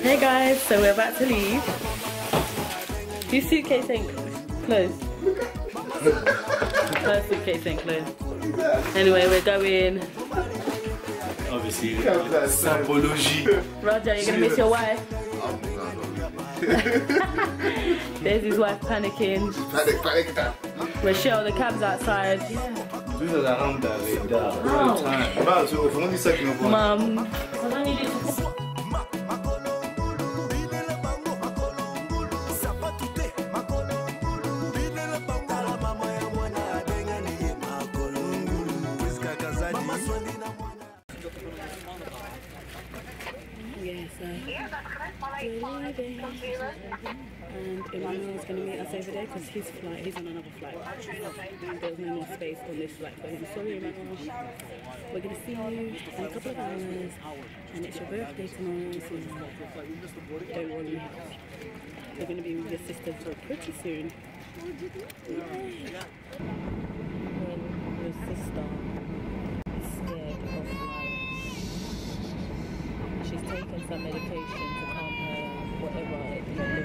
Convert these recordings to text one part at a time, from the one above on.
Hey guys, so we're about to leave. Your suitcase ain't closed. Her suitcase ain't closed. Anyway, we're going. Obviously, symbology. Roger, you're gonna miss your wife. There's his wife panicking. Panic, panic. Rochelle, the cab's outside. Tout est la rampe d'arrêt, d'arrêt. Bah, au fond, dit ça qui And Emmanuel's going to meet us over there because his flight, he's on another flight. And there's no more space on this flight for him. Sorry, Emmanuel. We're going to see you in a couple of hours. And it's your birthday tomorrow, so don't worry. We're going to be with your sister for pretty soon. Yay. When your sister is scared of flights. She's some medication to calm her whatever it may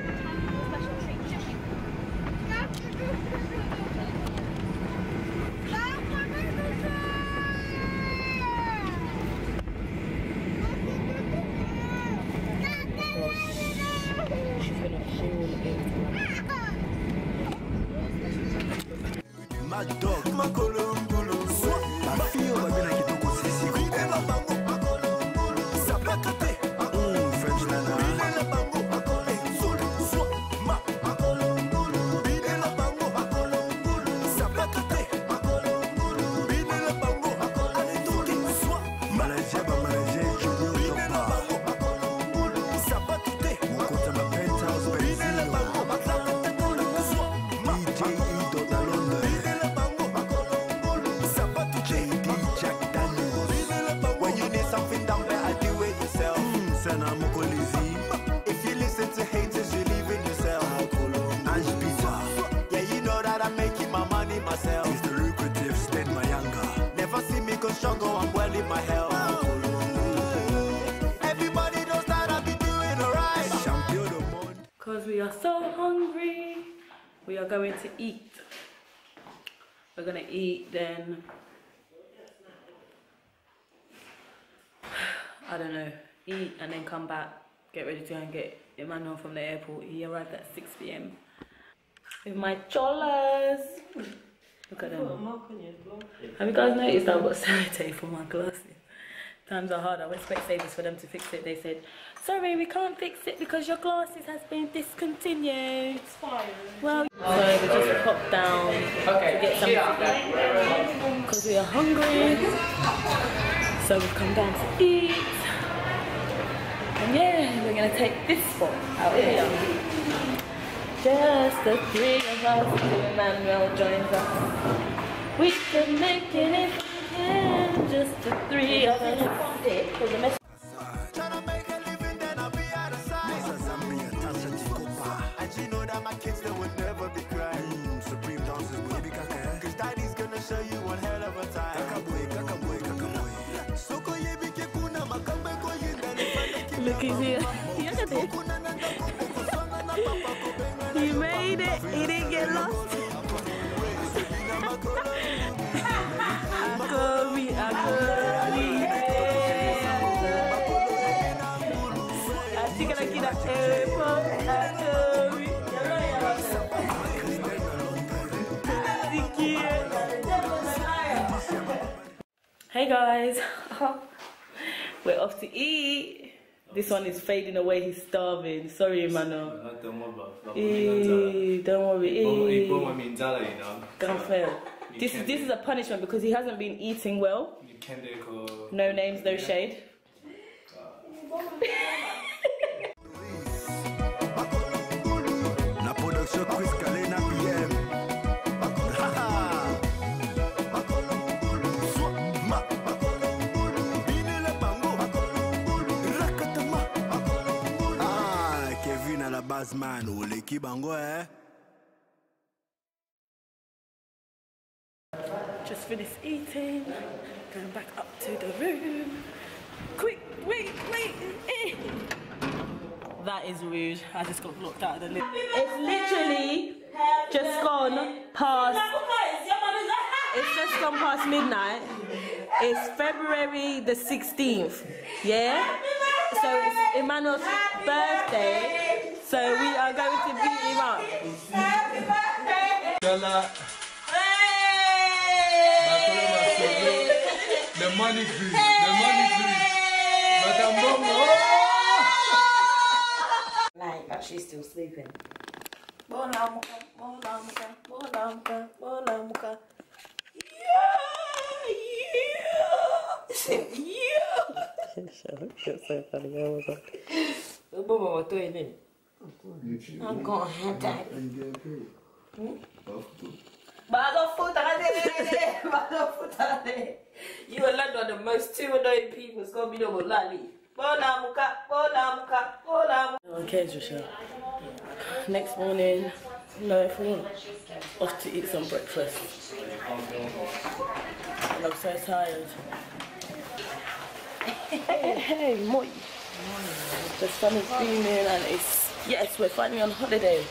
Mad dog, makolo ngolo. Are so hungry, we are going to eat. We're gonna eat, then I don't know, eat and then come back, get ready to go and get Emmanuel from the airport. He arrived at 6 p.m. with my cholas. Look at them. Have you guys noticed I've got sellotape for my glasses? Times are hard. I went to Specsavers for them to fix it. They said, sorry, we can't fix it because your glasses has been discontinued. It's fine. Well, so we just popped down to get something because we are hungry. So we've come down to eat. And yeah, we're gonna take this one out here. Just the three of us. Emmanuel joins us. We can make it if we can. Just the three of us. Made it. Didn't get lost. Akobi, Akobi. Akobi. Hey guys, we're off to eat. This one is fading away. He's starving. Sorry, Emmanuel. Eh, don't worry. Eh, don't fail. This is this is a punishment because he hasn't been eating well. No names, no shade. Just finished eating, going back up to the room. Quick, wait, wait. Eh. That is rude. I just got blocked out of the room. It's literally just gone past. It's just gone past midnight. It's February the 16th. Yeah? So it's Emmanuel's birthday. So we are going to beat him up. Gala. The money green. The money green. Madame Bongo. Like, but she's still sleeping. Bolamka, bolamka, bolamka, bolamka. Yeah, yeah. yeah. You're so funny, oh my god. What you? I'm gonna have that. Bago futa ka din, bago futa ka. You and London are the most two annoying people. It's gonna be no more lali. Bola muka, bola muka, bola muka. No one cares, Rochelle. Next morning, no food. Off to eat some breakfast. And I'm so tired. Hey, hey, moi. The sun is beaming and it's, yes, we're finally on holiday.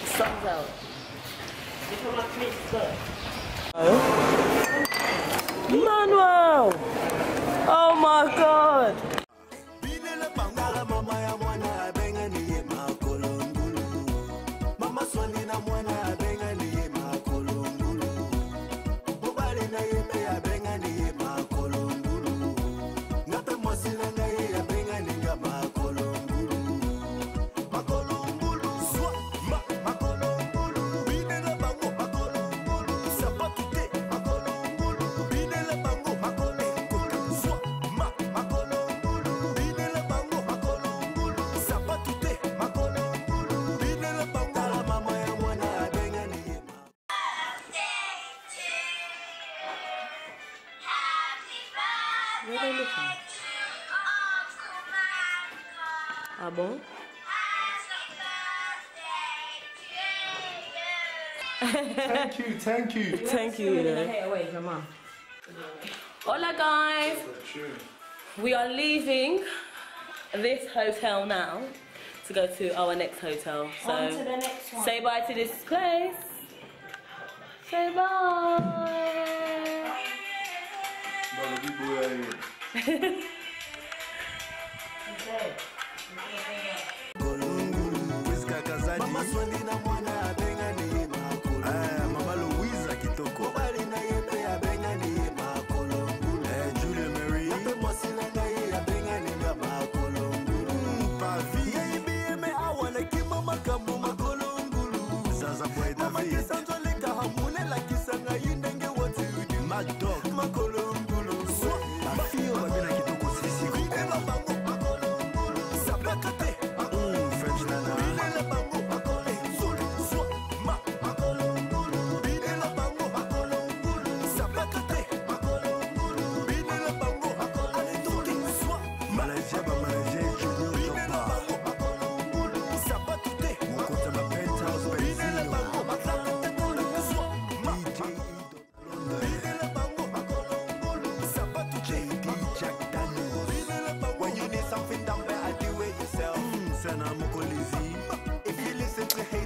The sun's out. Manuel! Oh my god! Bon? Thank you, thank you. Thank you. Hola guys! We are leaving this hotel now to go to our next hotel. So On to the next one. say bye to this place. Say bye.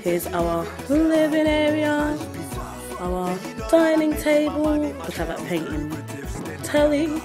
Here's our living area, our dining table, which have that painting, telly.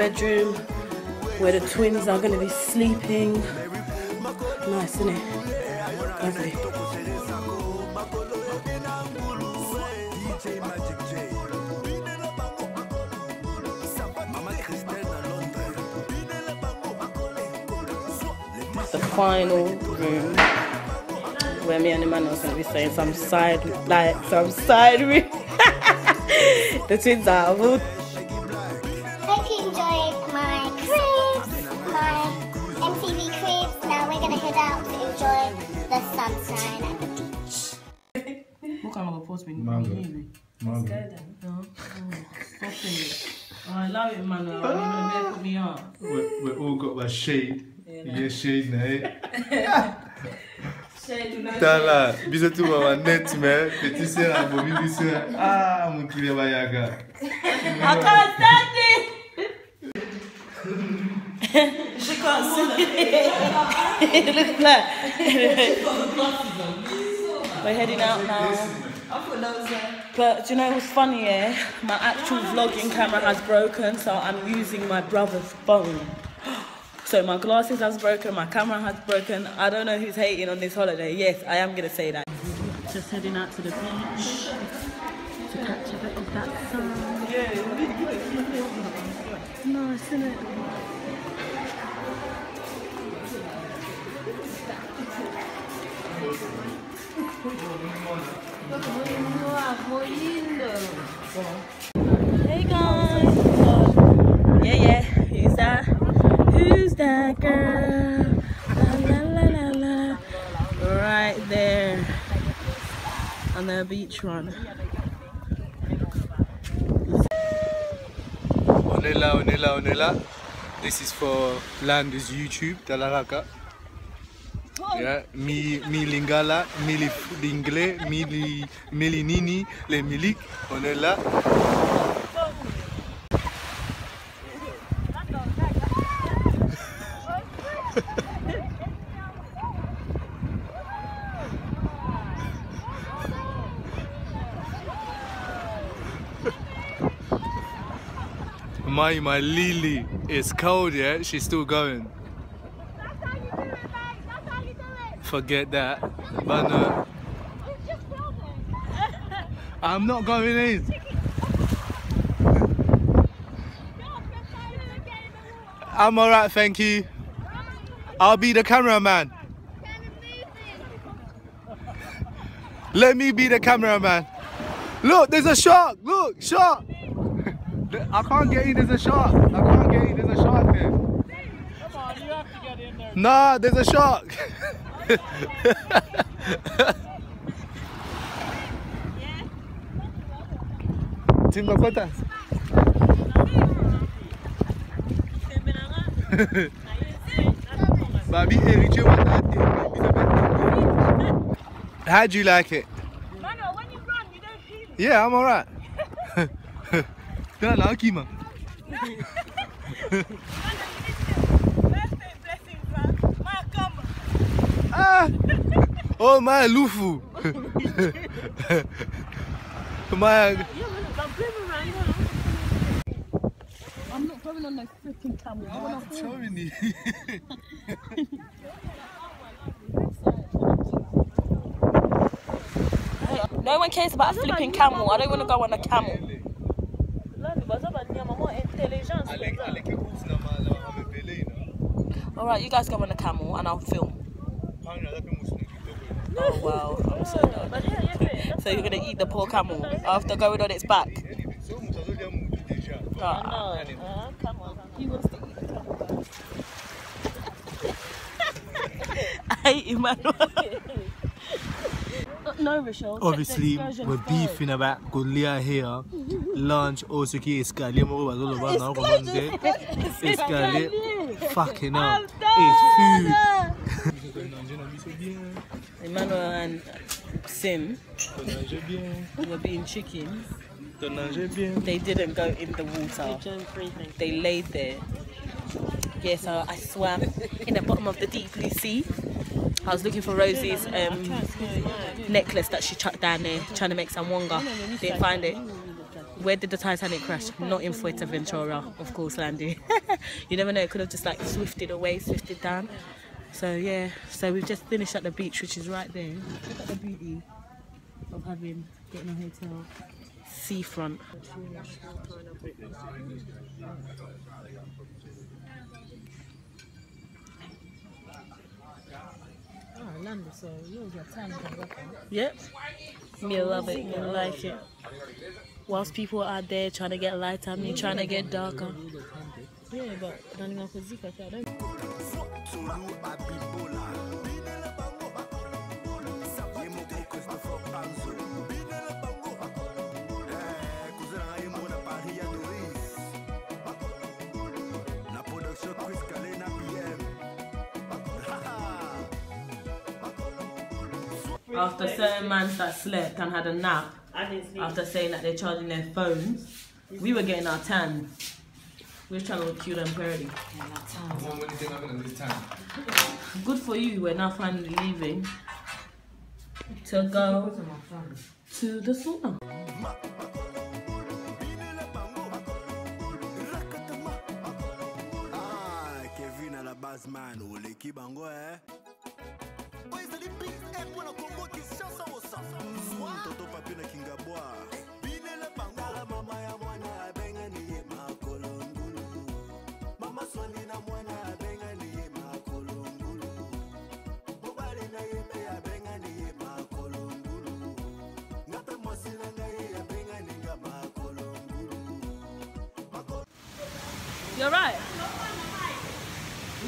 Bedroom where the twins are going to be sleeping. Nice, isn't it? Lovely. The final room where me and the man are going to be staying. Some side, like, some side room. the twins are all enjoyed my cribs, my MTV cribs. Now we're gonna head out to enjoy the sunshine at the beach. What kind of a post been Mango. healing? Mango. No. Oh, stop it. Oh, I love it, man. You're gonna put me on. We, we all got my shade. Yeah, shade now. eh? T'as là, bisous tout maman net mais petit sœur à Bobby bisous. Ah mon clé va yaga. I can't it! She it. it black. We're heading out now. But do you know what's funny, yeah? My actual vlogging camera has broken, so I'm using my brother's phone. So my glasses has broken, my camera has broken. I don't know who's hating on this holiday. Yes, I am gonna say that. Just heading out to the beach catch a bit of that sun. Nice, isn't it? Hey guys. Yeah, yeah. Who's that? Who's that girl? La la la la la. Right there. On the beach run. On est là, on est là, on est là. This is for Landers YouTube, Talaraka. Yeah, mi, mi lingala, mi li l'inglais, mi li, mi li nini, les milik, on My, my Lily is cold, yeah? She's still going. Forget that. But no. I'm not going in. I'm alright, thank you. I'll be the cameraman. Let me be the cameraman. Look, there's a shark. Look, shark. I can't get in. There's a shark. I can't get in. There's a shark there. Come on, you have to get in there. Nah, there's a shark. Timba Kotas. Babi, Eric, How do you like it? Yeah, I'm alright. Dah laki mah. Ah. Oh my lufu. my I'm not going on no freaking camel. I wanna I'm showing you. No one cares about a flipping camel. I don't want to go on a camel. Alright, you guys go on the camel and I'll film. Oh wow, I'm so done. so you're gonna eat the poor camel after going on its back? Ah. He wants to eat the camel. guys. I hate Emmanuel. no, Rochelle. Obviously, we're first. beefing about Golia here. Lunch, also qui escalier, moi, on va dans le va. Escalier, fucking up. It's food. Emmanuel and Sim were being chickens. They didn't go in the water. They laid there. Yeah, so I swam in the bottom of the deep blue sea. I was looking for Rosie's um, necklace that she chucked down there, trying to make some wonga. Didn't find it. Where did the Titanic crash? Not in Fuerteventura, of course, Landy. you never know, it could have just like swifted away, swifted down. So yeah, so we've just finished at the beach, which is right there. Look at the beauty of having getting a hotel seafront. Yep. Me love it. Me like it. Whilst people are there trying to get lighter, me trying to get darker. Yeah, but I don't. Production Chris Kalena PM. After certain man that slept and had a nap, after saying that they're charging their phones, we were getting our tan. We were trying to look cute and pretty. When you think I'm gonna this time? Good for you, we're now finally leaving to go to the sauna. Ah, Kevin à la base man, You're right.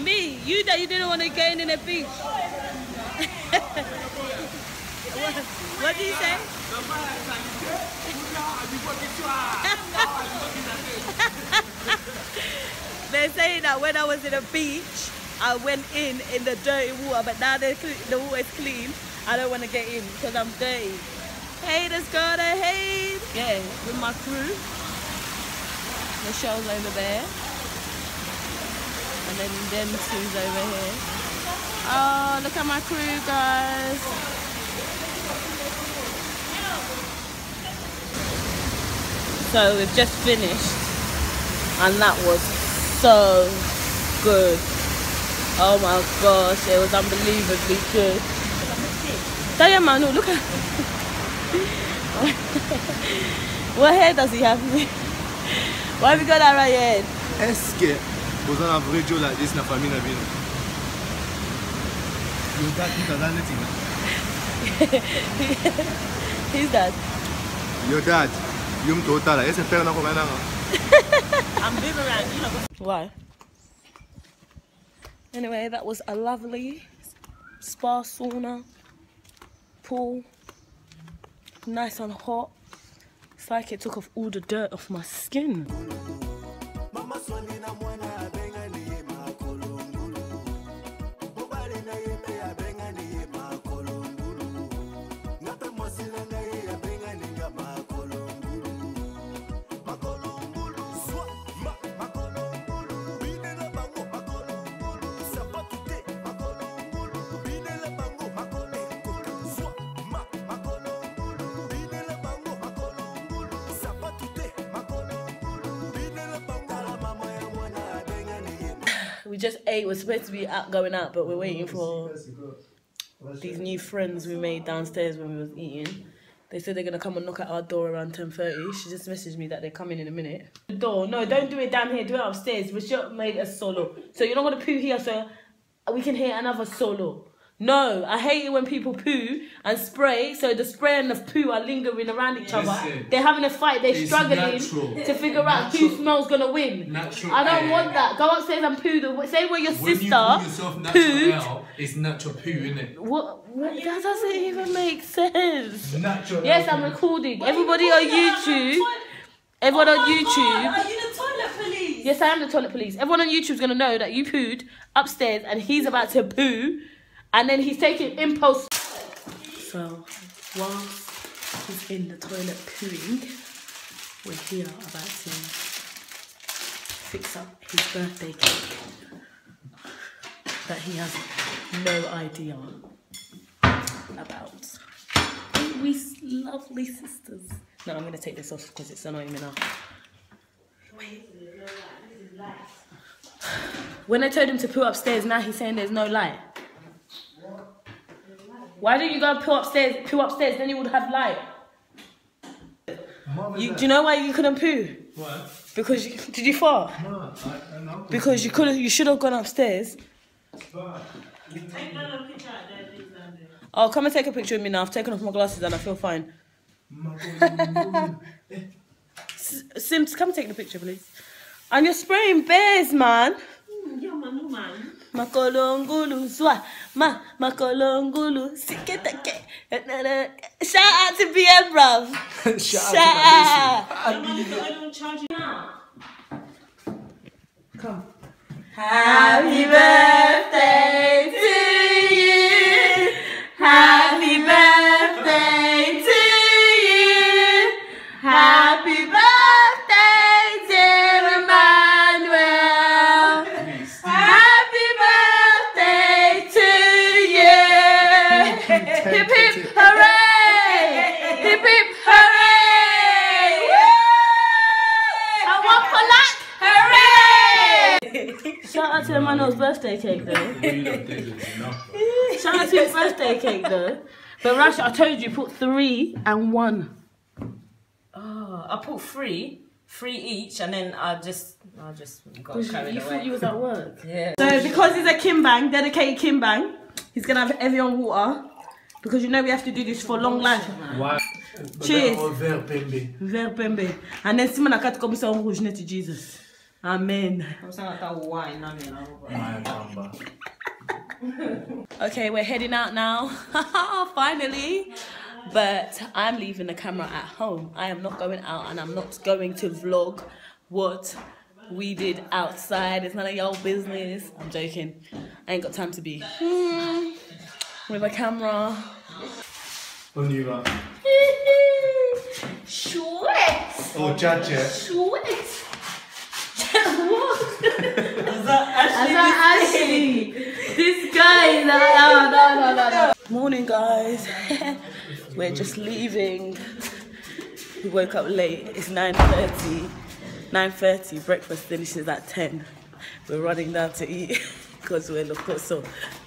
Me, you that you didn't want to get in, the beach. what, what did you say? They're saying that when I was in the beach, I went in in the dirty water, but now the the water is clean. I don't want to get in because I'm dirty. Haters gonna hate. Yeah, with my crew. Michelle's over there. And then them two's over here. Oh, look at my crew, guys. So we've just finished. And that was so good. Oh my gosh, it was unbelievably good. Tell Manu, look at What hair does he have? Why have you got that right here? Est-ce que vous avez un vrai Joe like this na famille na bien? Yo dad ni kaza neti na. Who's that? Yo dad, yo mtoto la, ese père na ko bana nga. I'm boomerang, you know. Why? Anyway, that was a lovely spa sauna, pool, nice and hot. It's like it took off all the dirt off my skin. We ate. We're supposed to be out going out, but we're mm-hmm. waiting for these new friends we made downstairs when we was eating. They said they're gonna come and knock at our door around ten thirty. She just messaged me that they're coming in a minute. The door? No, don't do it down here. Do it upstairs. Michelle made a solo, so you're not gonna poo here, so we can hear another solo. No, I hate it when people poo and spray, so the spray and the poo are lingering around each other. Listen, They're having a fight. They're struggling natural. to figure out Natural- who smells gonna win. Natural I don't air. want that. Go upstairs and poo. The say where your When sister you call yourself natural pooed. L, it's natural poo, innit? What, what? That doesn't even make sense. Natural Yes, I'm recording. Everybody on YouTube. Everyone oh on YouTube. Are you the toilet police? Yes, I am the toilet police. Everyone on YouTube's gonna know that you pooed upstairs and he's about to poo, and then he's taking impulse. So, whilst he's in the toilet pooing, we're here about to fix up his birthday cake that he has no idea about. Ain't we lovely sisters? No, I'm gonna take this off because it's annoying enough. now. When I told him to poo upstairs, now he's saying there's no light. Why don't you go poo upstairs? Poo upstairs, then you would have light. You, do you know why you couldn't poo? What? Because you, did you fart? No, I, I know. Because you could have, you should have gone upstairs. Oh, come and take a picture of me now. I've taken off my glasses and I feel fine. S- Sims, come take the picture, please. And you're spraying bears, man. Yeah, man, man. Makolongulu zwa ma makolongulu siketeke. Shout out to BM bruv. Shout shout out. I don't charge you now. Happy birthday Shout out to Emmanuel's birthday cake though Shout out to his birthday cake though But Rash, I told you put three and one Oh, I put three, three each, and then I just, I just got carried You away. thought you was at work yeah. So because he's a Kimbang, dedicated Kimbang, he's gonna have Evian water. Because you know we have to do this for long life. Ouais. Cheers. Au vert pembe. Vert pembe. And then Simon Akat comme ça en rouge net to Jesus. Amen. I'm saying that wine, I mean, Ouais, kamba. Okay, we're heading out now. Finally. But I'm leaving the camera at home. I am not going out and I'm not going to vlog what we did outside. It's none of your business. I'm joking. I ain't got time to be hmm, with a camera. On y va. Sweat! Oh, tchatche. Sweat! what? Is that Ashley? This guy is like, oh, no, no, no, no. Morning, guys. We're just leaving. We woke up late. It's 9.30. 9.30. Breakfast finishes at 10. We're running down to eat because we're locoso. Mama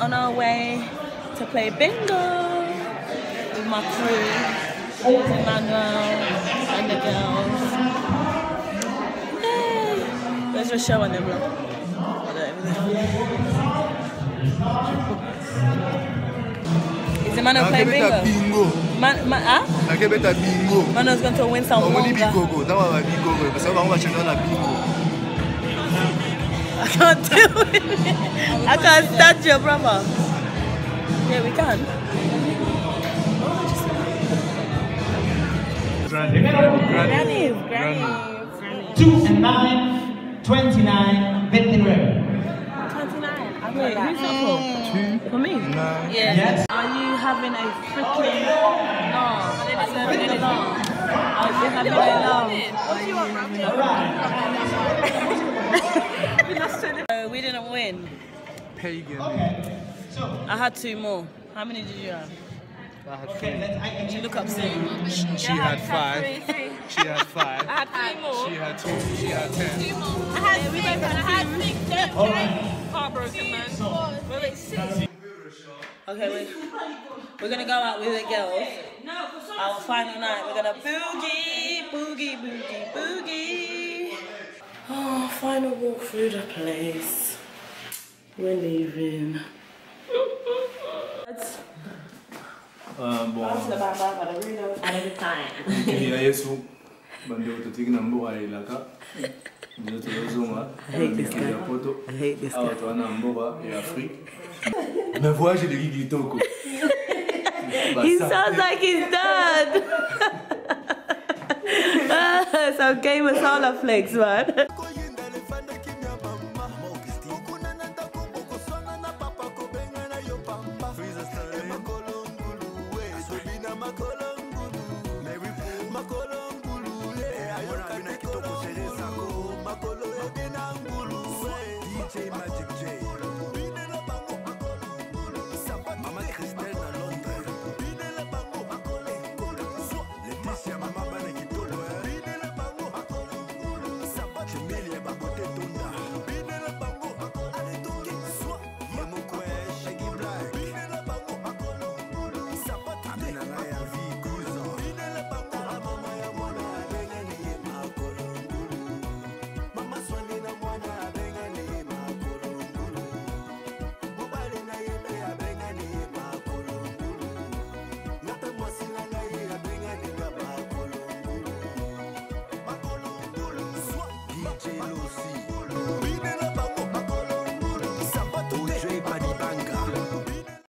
on our way to play bingo with my crew, Emmanuel and the girls. Yay! Where's Rochelle and them? lot? I don't even know. Is Emmanuel playing Nakebeta bingo? bingo. Man, man, ah? Nakebeta bingo. Emmanuel's going to win some Omoni wonga. bigogo. Ntango ba bigogo. Parce que bango bachanga na bingo. I can't do it. I can't stand your brother. Yeah, we can. Granny. Granny, granny. two and nine, 29, 29. 29. Wait, who's that for? For me? Nine. Yes. Are you having a freaking no? Are they serving a love? Are you having a love? What do you want, So we didn't win. Pagan. I had two more. How many did you have? Okay, let's, I, I Did you look up soon? She had five. She had five. I had three more. She had two. She had ten. I had six. I had six. Don't All right. Heartbroken, man. Wait, wait, six. Okay, we, we're gonna go out with the girls. Our final night. We're gonna boogie, boogie, boogie, boogie. Oh, final walk through the place. We're leaving. Ah, bon. Another time. Kini ya Yesu bande utotiki na mboka ya ilaka ndio tulozonga ya poto awa twana mboka ya Afrique na voyage de kitoko He sounds like his dad. Some game with all of solar flex, man.